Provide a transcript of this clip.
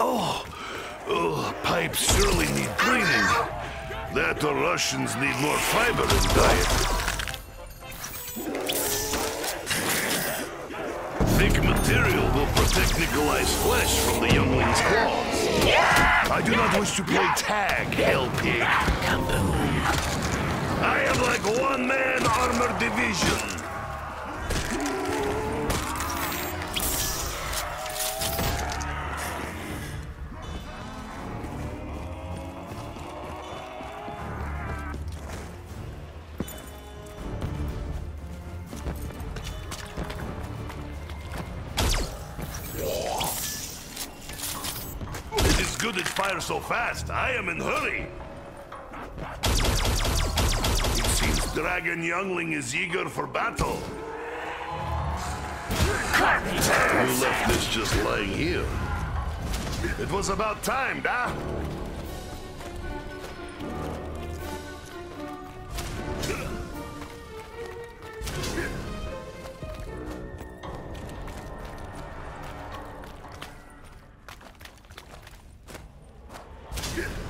Oh, oh, pipes surely need cleaning. That the Russians need more fiber in diet. Thick material will protect Nikolai's flesh from the youngling's claws. I do not wish to play tag, hell pig. I am like one-man armored division. Good it fires so fast. I am in hurry. It seems Dragon Youngling is eager for battle. You left this just lying here. It was about time, da? Yeah.